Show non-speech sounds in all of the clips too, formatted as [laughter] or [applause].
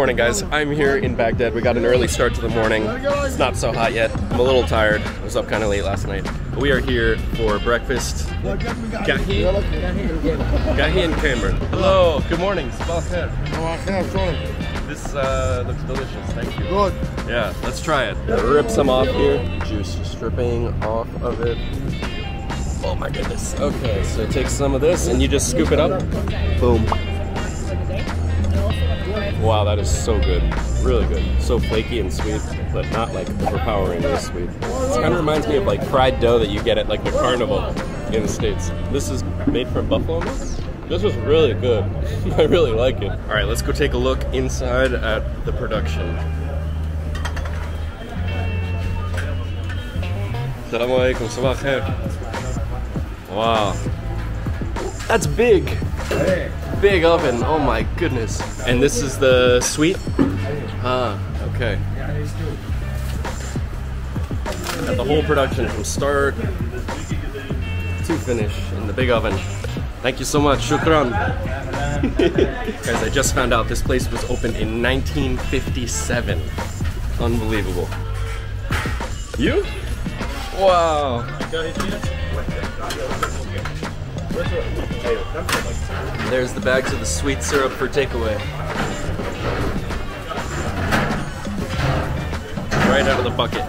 Good morning, guys. I'm here in Baghdad. We got an early start to the morning. It's not so hot yet. I'm a little tired. I was up kind of late last night. But we are here for breakfast. Gahi? Gahi and Cameron. Hello. Good morning. Sabah khair. This uh, looks delicious. Thank you. Good. Yeah, let's try it. Rip some off here. Juice just dripping off of it. Oh my goodness. Okay, so take some of this and you just scoop it up. Boom. Wow, that is so good. Really good. So flaky and sweet, but not like overpoweringly sweet. It kind of reminds me of like fried dough that you get at like the carnival in the States. This is made from buffalo milk. This was really good. [laughs] I really like it. All right, let's go take a look inside at the production. Wow. That's big. [laughs] Big oven. Oh my goodness. And this is the sweet? Ah, okay. Got the whole production from start to finish in the big oven. Thank you so much. Shukran. [laughs] Guys, I just found out this place was opened in 1957. Unbelievable. You? Wow. There's the bags of the sweet syrup for takeaway. Right out of the bucket.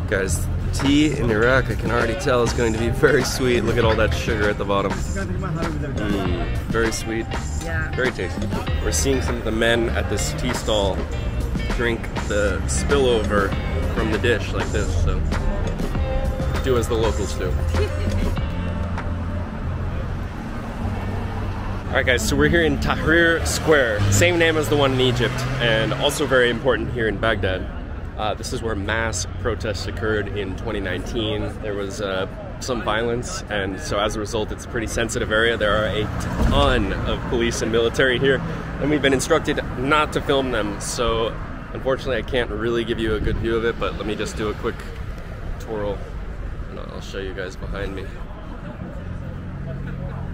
[laughs] Guys, tea in Iraq, I can already tell, is going to be very sweet. Look at all that sugar at the bottom. Mm, very sweet. Yeah. Very tasty. We're seeing some of the men at this tea stall drink the spillover from the dish like this, so do as the locals do. Alright guys, so we're here in Tahrir Square, same name as the one in Egypt, and also very important here in Baghdad. Uh, this is where mass protests occurred in 2019. There was uh, some violence, and so as a result, it's a pretty sensitive area. There are a ton of police and military here, and we've been instructed not to film them, so unfortunately I can't really give you a good view of it, but let me just do a quick twirl, I'll show you guys behind me.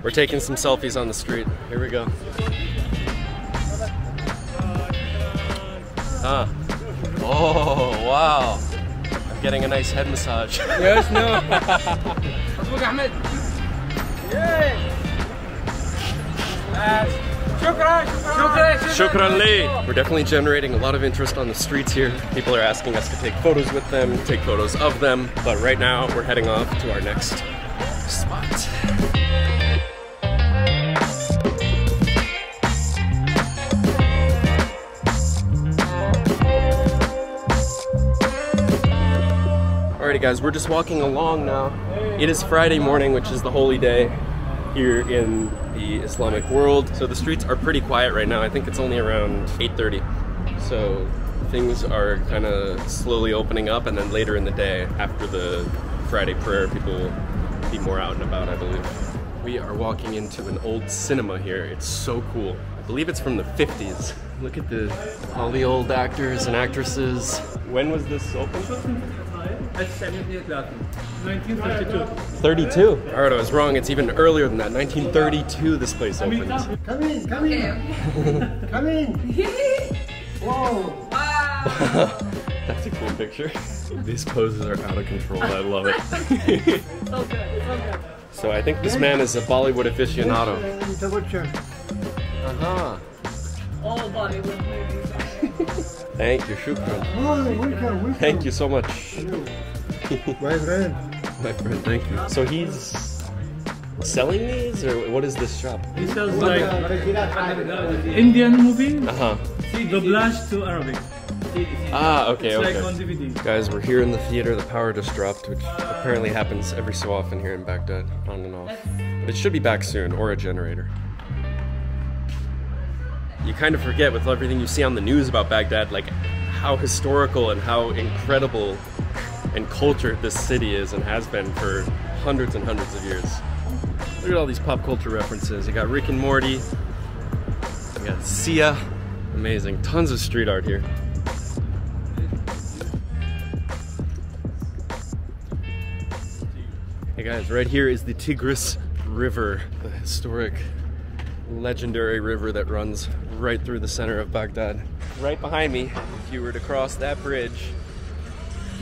We're taking some selfies on the street. Here we go. Ah. Oh, wow. I'm getting a nice head massage. [laughs] Yes, no. [laughs] Ahmed. Shukran li. We're definitely generating a lot of interest on the streets here. People are asking us to take photos with them, take photos of them. But right now, we're heading off to our next spot. Alrighty guys, we're just walking along now. It is Friday morning, which is the holy day here in the Islamic world. So the streets are pretty quiet right now. I think it's only around 8.30. So things are kind of slowly opening up and then later in the day, after the Friday prayer, people will be more out and about, I believe. We are walking into an old cinema here. It's so cool. I believe it's from the 50s. Look at the all the old actors and actresses. When was this opened? 1932. 32. Alright, I was wrong. It's even earlier than that. 1932 this place opened. Come in, come in. Come in. [laughs] [laughs] Whoa. Wow. [laughs] That's a cool picture. These poses are out of control. I love it. So good, so good. so I think this man is a Bollywood aficionado. It's a good chair. Uh-huh. All Bollywood movies. Thank you, shukran. Oh, welcome, welcome. Thank you so much. My friend. My friend, thank you. So he's selling these, or what is this shop? He sells like Indian movie, Uh-huh. dublage to Arabic. Ah, okay, It's like okay. on DVD. Guys, we're here in the theater. The power just dropped, which apparently happens every so often here in Baghdad, on and off. But it should be back soon, or a generator. You kind of forget with everything you see on the news about Baghdad, like how historical and how incredible and culture this city is and has been for hundreds and hundreds of years. Look at all these pop culture references. You got Rick and Morty, you got Sia. Amazing. Tons of street art here. Hey guys, right here is the Tigris River, the historic legendary river that runs right through the center of Baghdad. Right behind me, if you were to cross that bridge,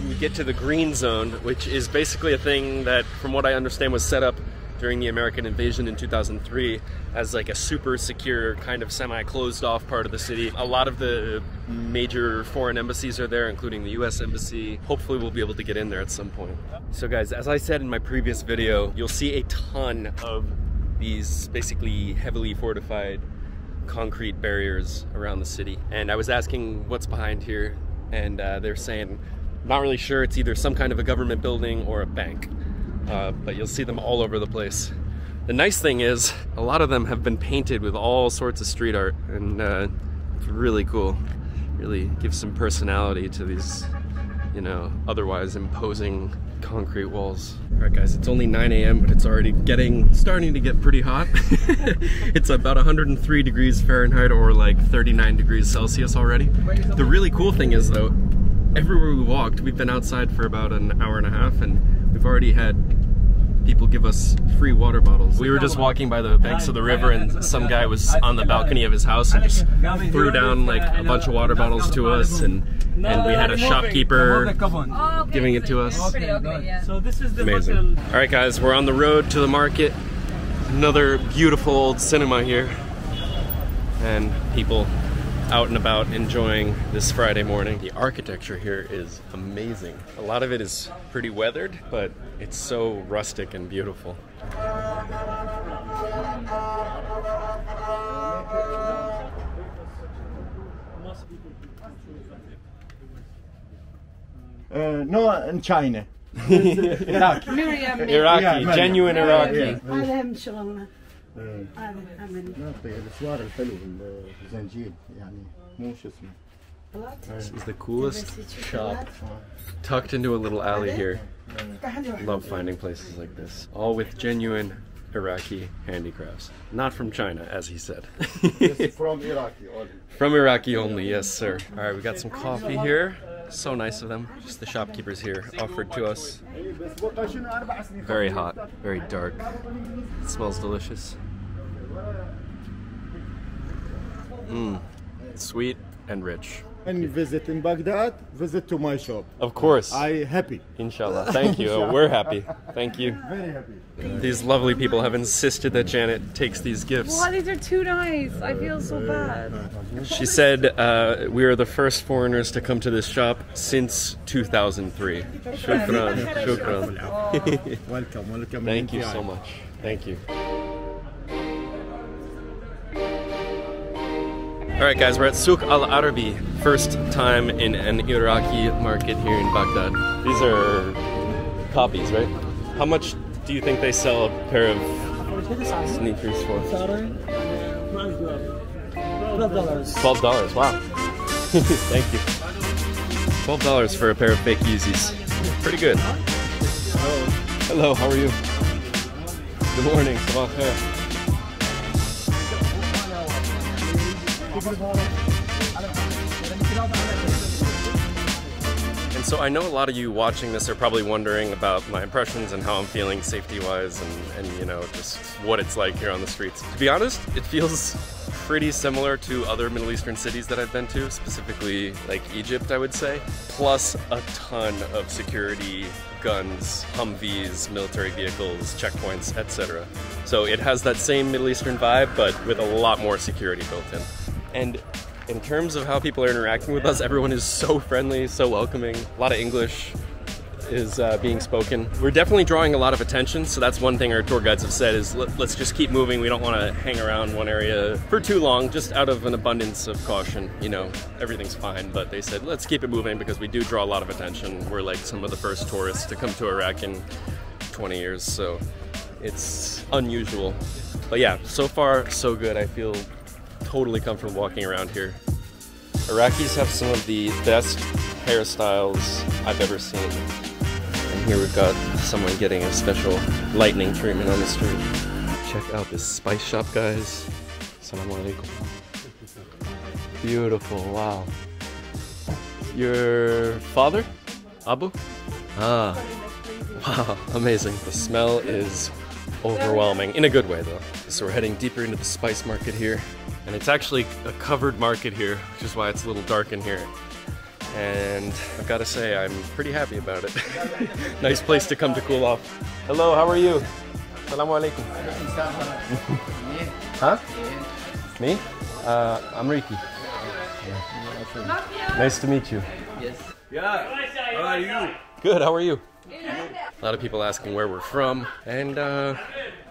would get to the green zone, which is basically a thing that, from what I understand, was set up during the American invasion in 2003 as like a super secure kind of semi-closed off part of the city. A lot of the major foreign embassies are there, including the US embassy. Hopefully we'll be able to get in there at some point. So guys, as I said in my previous video, you'll see a ton of these basically heavily fortified concrete barriers around the city. And I was asking what's behind here, and uh, they're saying, not really sure, it's either some kind of a government building or a bank. Uh, but you'll see them all over the place. The nice thing is, a lot of them have been painted with all sorts of street art, and uh, it's really cool. Really gives some personality to these, you know, otherwise imposing concrete walls. All right, guys, it's only 9 a.m., but it's already getting, starting to get pretty hot. [laughs] it's about 103 degrees Fahrenheit or like 39 degrees Celsius already. The really cool thing is, though, everywhere we walked, we've been outside for about an hour and a half, and we've already had people give us free water bottles. We were just walking by the banks of the river and some guy was on the balcony of his house and just threw down like a bunch of water bottles to us and and we had a shopkeeper giving it to us. pretty okay, yeah. So this is Amazing. All right guys, we're on the road to the market. Another beautiful old cinema here. And people out and about enjoying this Friday morning. The architecture here is amazing. A lot of it is pretty weathered, but it's so rustic and beautiful. Uh, no, uh, in China. [laughs] Iraqi. Miriam, Iraqi, yeah, genuine Iraqi. Yeah, yeah. هم شغلنا إيه. هذا عمل نعطي الاسوار الحلو الزنجيل يعني مو شو اسمه This is the coolest shop tucked into a little alley here. Love finding places like this. All with genuine Iraqi handicrafts. Not from China, as he said. from Iraqi [laughs] only. From Iraqi only, yes, sir. All right, we got some coffee here. So nice of them. Just the shopkeepers here offered to us. بس بقى شنو اربع سنين Very hot, very dark. It smells delicious. Mmm. Sweet and rich. When visit in Baghdad, visit to my shop. Of course. I happy. Inshallah. Thank you. We're happy. Thank you. Very happy. These lovely people have insisted that Janet takes these gifts. Wow, these are too nice? I feel so bad. She said uh, we are the first foreigners to come to this shop since 2003. Shukran. Shukran. [laughs] Welcome, welcome. Thank you so much. Thank you. All right, guys, we're at Souk Al Arabi. First time in an Iraqi market here in Baghdad. These are copies, right? How much do you think they sell a pair of sneakers for? Twelve dollars. $12, Wow. [laughs] Thank you. Twelve dollars for a pair of fake Yeezys. Pretty good. Hello. How are you? Good morning. Sabah And so I know a lot of you watching this are probably wondering about my impressions and how I'm feeling safety-wise and, and you know, just what it's like here on the streets. To be honest, it feels pretty similar to other Middle Eastern cities that I've been to, specifically like Egypt, I would say, plus a ton of security, guns, Humvees, military vehicles, checkpoints, etc. So it has that same Middle Eastern vibe, but with a lot more security built in. And in terms of how people are interacting with us, everyone is so friendly, so welcoming. A lot of English is uh, being spoken. We're definitely drawing a lot of attention, so that's one thing our tour guides have said is let, us just keep moving. We don't want to hang around one area for too long, just out of an abundance of caution. You know, everything's fine, but they said let's keep it moving because we do draw a lot of attention. We're like some of the first tourists to come to Iraq in 20 years, so it's unusual. But yeah, so far so good. I feel totally comfortable walking around here. Iraqis have some of the best hairstyles I've ever seen. And here we've got someone getting a special lightning treatment on the street. Check out this spice shop, guys. Beautiful, wow. Your father? Abu? Ah, wow, amazing. The smell is overwhelming in a good way though. So we're heading deeper into the spice market here. And it's actually a covered market here, which is why it's a little dark in here. And I've got to say, I'm pretty happy about it. [laughs] nice place to come to cool off. Hello, how are you? Assalamu alaikum. [laughs] huh? Me? Uh, I'm Ricky. Nice to meet you. Yes. Yeah. How are you? Good, how are you? A lot of people asking where we're from, and uh,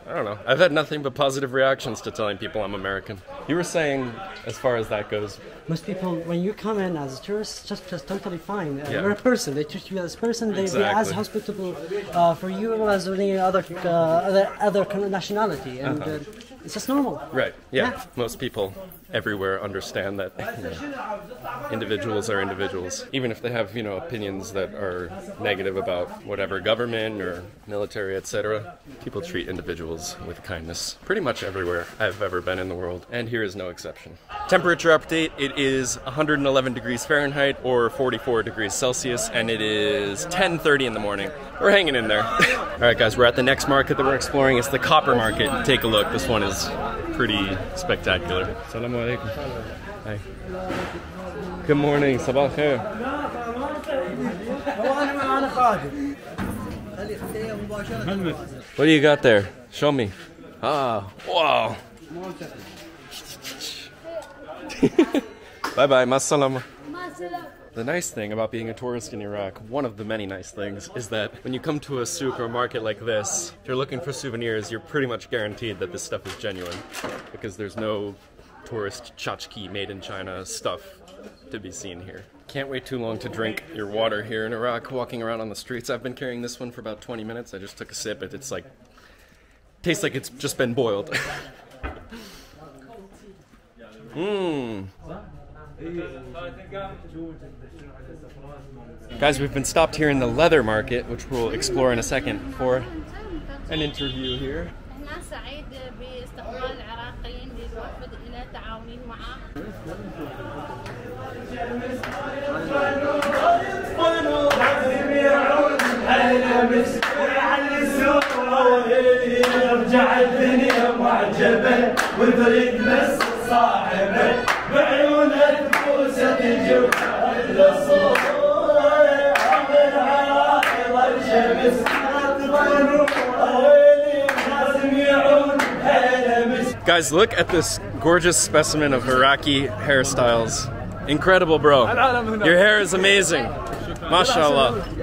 I don't know. I've had nothing but positive reactions to telling people I'm American. You were saying, as far as that goes, Most people, when you come in as a tourist, just just totally fine. Uh, Yeah. You're a person. They treat you as a person. They be as hospitable uh, for you as any other uh, other other nationality, and Uh-huh. uh, it's just normal. Right. Yeah. Yeah. Most people everywhere understand that you know, individuals are individuals, even if they have you know opinions that are negative about whatever government or military, etc. People treat individuals with kindness pretty much everywhere I've ever been in the world, and here is no exception. Temperature update: It is 111 degrees Fahrenheit or 44 degrees Celsius, and it is 10:30 in the morning. We're hanging in there. All right, guys, we're at the next market that we're exploring. It's the copper market. Take a look. This one is pretty spectacular. Assalamu alaikum. Hi. Good morning. Sabah khair. What do you got there? Show me. Ah, wow. [laughs] bye bye, masalama. The nice thing about being a tourist in Iraq, one of the many nice things, is that when you come to a souk or market like this, if you're looking for souvenirs, you're pretty much guaranteed that this stuff is genuine. Because there's no tourist tchotchke made in China stuff to be seen here. Can't wait too long to drink your water here in Iraq, walking around on the streets. I've been carrying this one for about 20 minutes. I just took a sip, but it's like, tastes like it's just been boiled. [laughs] Mmm. Guys, we've been stopped here in the leather market, which we'll explore in a second, for an interview here. Guys, look at this gorgeous specimen of Iraqi hairstyles. Incredible, bro. Your hair is amazing. MashaAllah.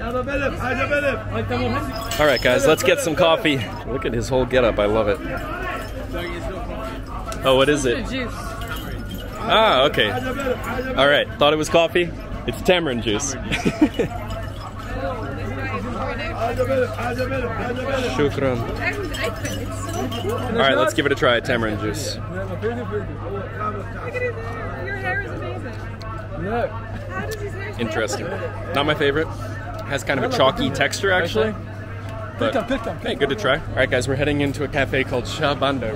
All right, guys, let's get some coffee. Look at his whole getup. I love it. Oh, what is it? Ah, okay. All right, thought it was coffee. It's tamarind juice. [laughs] Shukran. All right, let's give it a try. Tamarind juice. Interesting. Not my favorite. Has kind of a chalky texture, actually. But hey, good to try. All right, guys, we're heading into a cafe called Shah Bandar.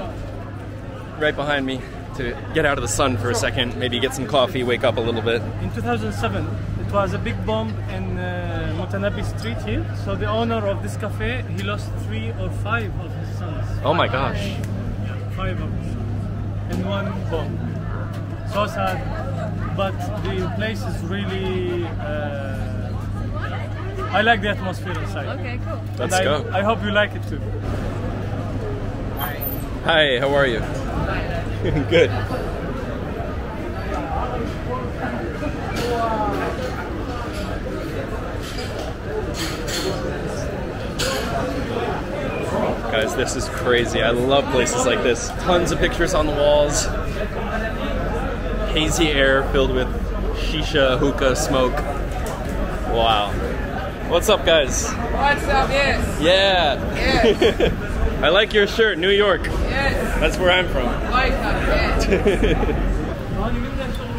Right behind me to get out of the sun for a second, maybe get some coffee, wake up a little bit. In 2007, it was a big bomb in uh, Mutanabbi Street here. So the owner of this cafe, he lost three or five of his sons. Oh my gosh. Yeah, five of his sons in one bomb. So sad. But the place is really. Uh, I like the atmosphere inside. Okay, cool. Let's I, go. I hope you like it too. Hi, how are you? [laughs] Good. Guys, this is crazy. I love places like this. Tons of pictures on the walls. Hazy air filled with shisha, hookah, smoke. Wow. What's up, guys? What's up? Yes. Yeah. Yes. [laughs] I like your shirt, New York. Yes. That's where I'm from. Like that. Yes.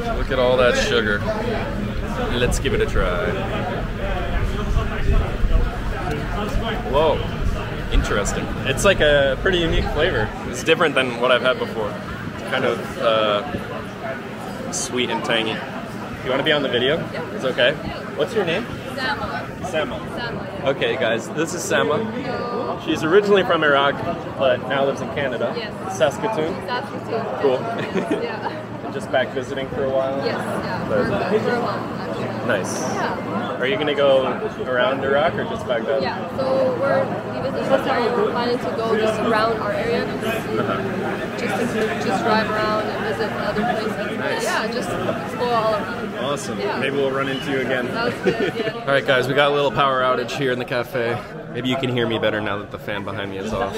[laughs] Look at all that sugar. Let's give it a try. Whoa, interesting. It's like a pretty unique flavor. It's different than what I've had before. It's kind of uh, sweet and tangy. You want to be on the video? Yeah. It's okay. What's your name? Sama. Sama. Sama. Okay, guys, this is Sama. She's originally from Iraq, but now lives in Canada. Yes. Saskatoon. Saskatoon. Cool. Yeah. [laughs] Just back visiting for a while. Yes, yeah. But- For, for a month, actually. Nice. Yeah. Are you gonna go around Iraq or just back Baghdad? Yeah, so we're revisiting this. We're planning to go just around our area, just to just drive around and visit other places. But yeah, just explore all around. Awesome. Yeah. Maybe we'll run into you again. Good. Yeah. [laughs] All right, guys, we got a little power outage here in the cafe. Maybe you can hear me better now that the fan behind me is off.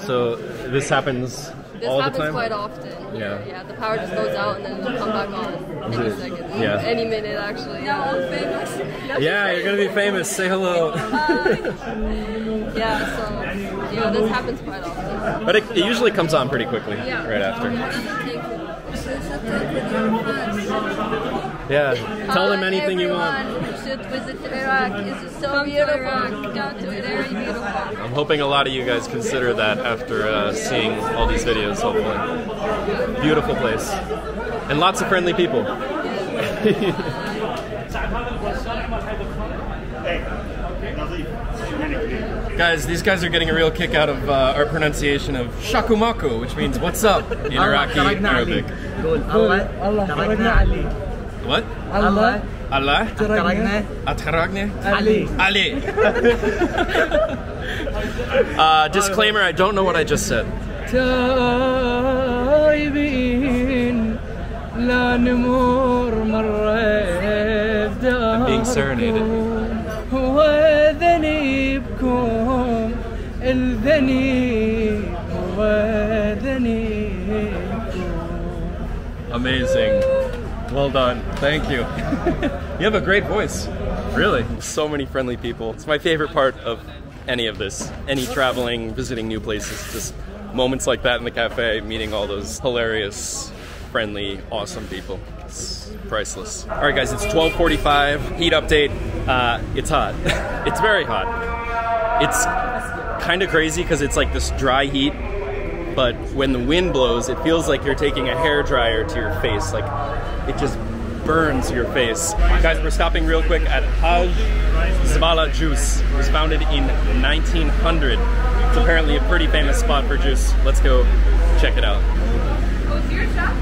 So this happens This all the happens time. quite often. Yeah. Yeah, the power just goes out and then it'll come back on any second. yeah. Any minute, actually. Yeah, I'm famous. Yeah, you're gonna be famous. Say hello. Yeah, so, yeah, this happens quite often. but it, it usually comes on pretty quickly Yeah. right after. Yeah. Yeah. Tell them anything you want. You should visit Iraq. It's so beautiful. Come to very beautiful. I'm hoping a lot of you guys consider that after uh, seeing all these videos, hopefully. Beautiful place. And lots of friendly people. [laughs] Guys, these guys are getting a real kick out of uh, our pronunciation of shakumaku, which means what's up in Iraqi Arabic. What? Allah. Allah. Ataragne. Ali. Ali. [laughs] uh, disclaimer, I don't know what I just said. I'm being serenaded. Amazing. Well done. Thank you. [laughs] you have a great voice. Really. So many friendly people. It's my favorite part of any of this. Any traveling, visiting new places. Just moments like that in the cafe, meeting all those hilarious, friendly, awesome people. It's priceless. All right, guys, it's 12:45. Heat update. Uh, it's hot. [laughs] it's very hot. It's kind of crazy because it's like this dry heat but when the wind blows, it feels like you're taking a hair dryer to your face. Like it just burns your face. Guys, we're stopping real quick at Haj Zabala Juice. It was founded in 1900. It's apparently a pretty famous spot for juice. Let's go check it out. Oh, What's your shop?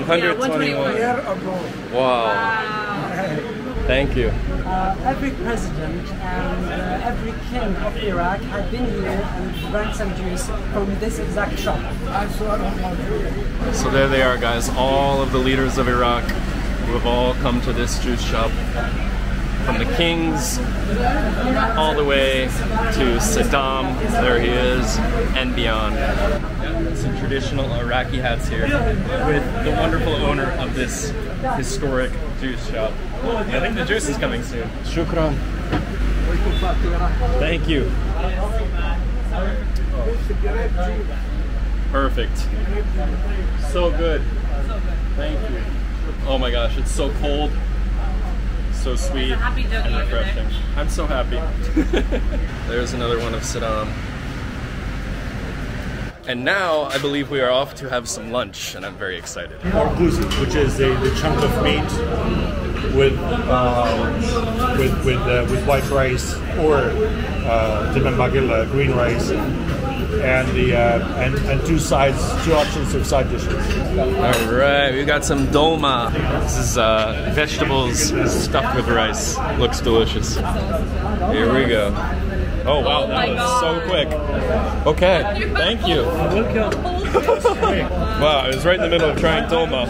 100, 121 121. Wow. Thank you. Uh, every president and uh, every king of Iraq had been here and drank some juice from this exact shop. So there they are, guys. All of the leaders of Iraq who have all come to this juice shop. From the kings all the way to Saddam, there he is, and beyond. Some traditional Iraqi hats here with the wonderful owner of this historic juice shop. I think the juice is coming soon. Shukran. Thank you. Perfect. So good. Thank you. Oh my gosh, it's so cold. So sweet and refreshing. I'm so happy. [laughs] There's another one of Saddam. And now I believe we are off to have some lunch, and I'm very excited. Orguzi, which is a, the chunk of meat with uh, with with, uh, with white rice or uh, timan green rice, and the uh, and, and two sides, two options of side dishes. All right, we got some dolma. This is uh, vegetables stuffed with rice. Looks delicious. Here we go. Oh wow, that was so quick. Okay, thank you. [laughs] wow, I was right in the middle of trying dolma,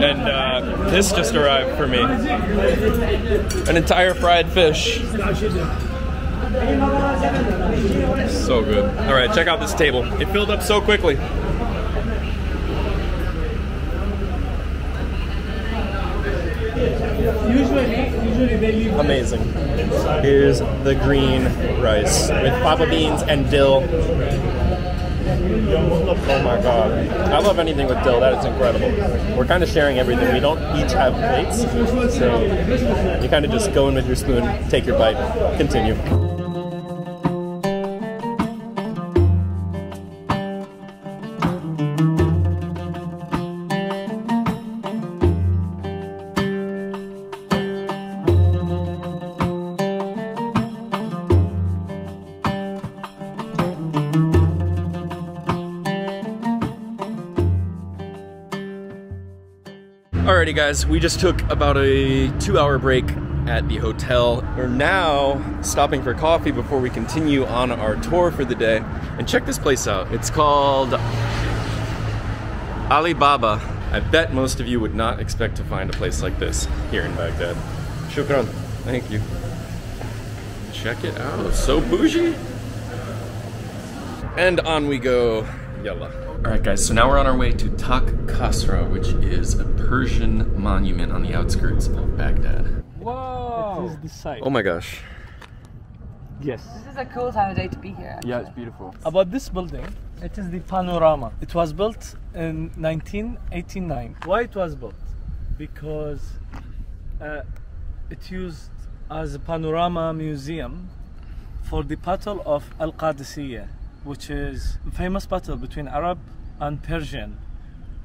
and uh, this just arrived for me. An entire fried fish. So good. All right, check out this table. It filled up so quickly. Amazing. Here's the green rice with fava beans and dill. Oh my god. I love anything with dill. That is incredible. We're kind of sharing everything. We don't each have plates, so you kind of just go in with your spoon, take your bite, continue. Alrighty guys, we just took about a two hour break at the hotel. We're now stopping for coffee before we continue on our tour for the day. And check this place out. It's called Alibaba. I bet most of you would not expect to find a place like this here in Baghdad. Shukran. Thank you. Check it out. So bougie. And on we go. Yalla. Alright guys, so now we're on our way to Taq Kasra, which is a Persian monument on the outskirts of Baghdad. Whoa! It is the site. Oh my gosh. Yes. This is a cool time of day to be here. Yeah, it's beautiful. About this building, it is the Panorama. It was built in 1989. Why it was built? Because uh, it used as a panorama museum for the Battle of Al Qadisiyah, which is a famous battle between Arab and Persian,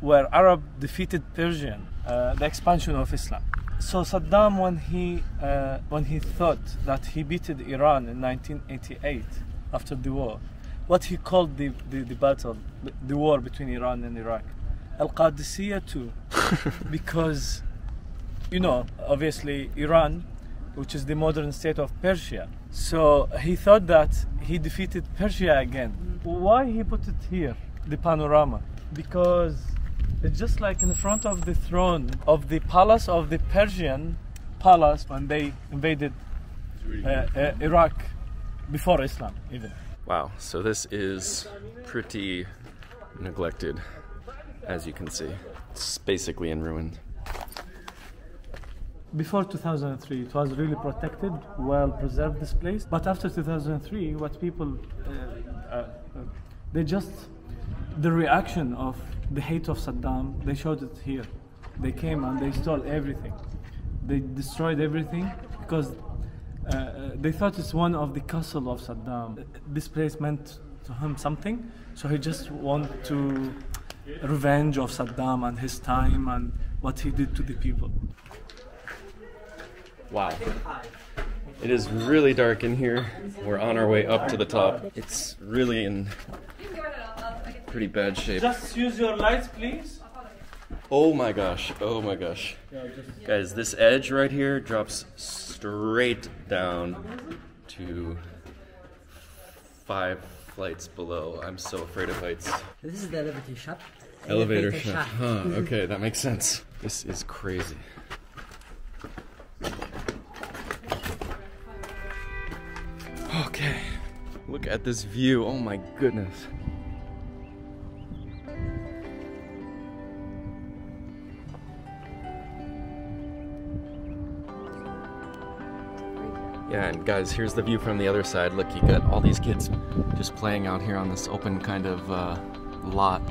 where Arab defeated Persian, uh, the expansion of Islam. So Saddam, when he uh, when he thought that he beated Iran in 1988 after the war, what he called the, the, the battle, the, the war between Iran and Iraq, Al Qadisiyah too, [laughs] because you know obviously Iran, which is the modern state of Persia. So he thought that he defeated Persia again. Why he put it here, the panorama? Because it's just like in front of the throne of the palace of the Persian palace when they invaded uh, uh, Iraq before Islam, even. Wow, so this is pretty neglected, as you can see. It's basically in ruin. Before 2003, it was really protected, well preserved this place. But after 2003, what people, uh, uh, they just, the reaction of the hate of Saddam, they showed it here. They came and they stole everything. They destroyed everything because uh, they thought it's one of the castle of Saddam. This place meant to him something, so he just wanted to revenge of Saddam and his time and what he did to the people. Wow. It is really dark in here. We're on our way up to the top. It's really in pretty bad shape. Just use your lights, please. Oh my gosh. Oh my gosh. Guys, this edge right here drops straight down to five flights below. I'm so afraid of heights. This is the elevator shaft. Elevator shaft. Huh, okay, that makes sense. This is crazy. At this view. Oh my goodness. Yeah, and guys, here's the view from the other side. Look, you got all these kids just playing out here on this open kind of uh, lot.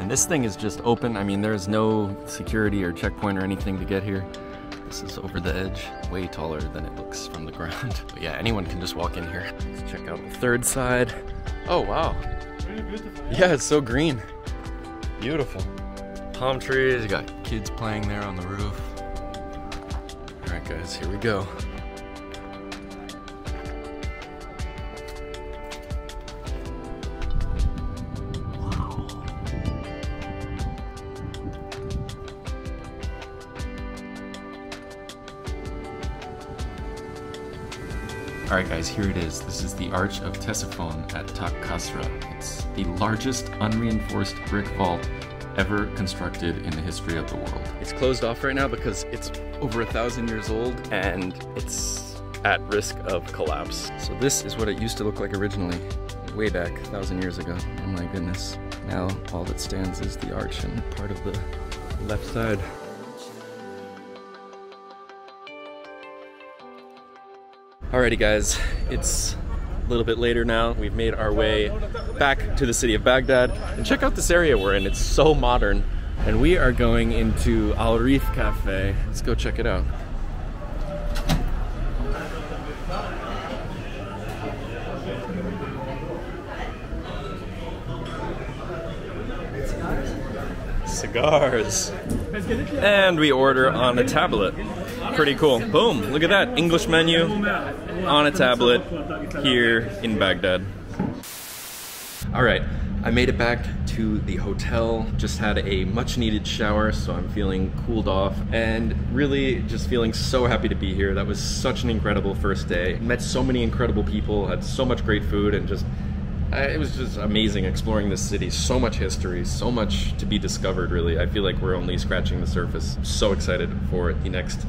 And this thing is just open. I mean, there's no security or checkpoint or anything to get here. This is over the edge, way taller than it looks from the ground. [laughs] But yeah, anyone can just walk in here. Let's check out the third side. Oh, wow. Really beautiful. Yeah, it's so green. Beautiful. Palm trees, you got kids playing there on the roof. All right, guys, here we go. Alright guys, here it is. This is the Arch of Ctesiphon at Taq Kasra. It's the largest unreinforced brick vault ever constructed in the history of the world. It's closed off right now because it's over a thousand years old and it's at risk of collapse. So this is what it used to look like originally, way back a thousand years ago. Oh my goodness. Now all that stands is the arch and part of the left side. Alrighty guys, it's a little bit later now. We've made our way back to the city of Baghdad. And check out this area we're in, it's so modern. And we are going into Al Reef Cafe. Let's go check it out. Cigars. And we order on a tablet. Pretty cool. Boom, look at that. English menu on a tablet here in Baghdad. All right, I made it back to the hotel. Just had a much needed shower, so I'm feeling cooled off and really just feeling so happy to be here. That was such an incredible first day. Met so many incredible people, had so much great food, and just it was just amazing exploring this city. So much history, so much to be discovered, really. I feel like we're only scratching the surface. So excited for the next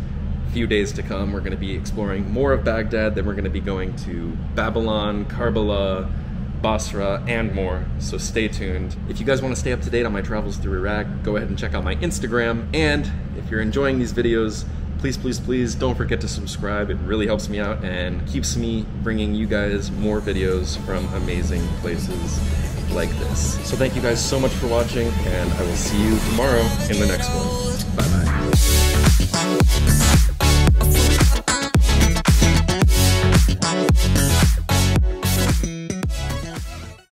few days to come. We're going to be exploring more of Baghdad, then we're going to be going to Babylon, Karbala, Basra, and more. So stay tuned. If you guys want to stay up to date on my travels through Iraq, go ahead and check out my Instagram. And if you're enjoying these videos, please, please, please don't forget to subscribe. It really helps me out and keeps me bringing you guys more videos from amazing places like this. So thank you guys so much for watching, and I will see you tomorrow in the next one. Bye bye.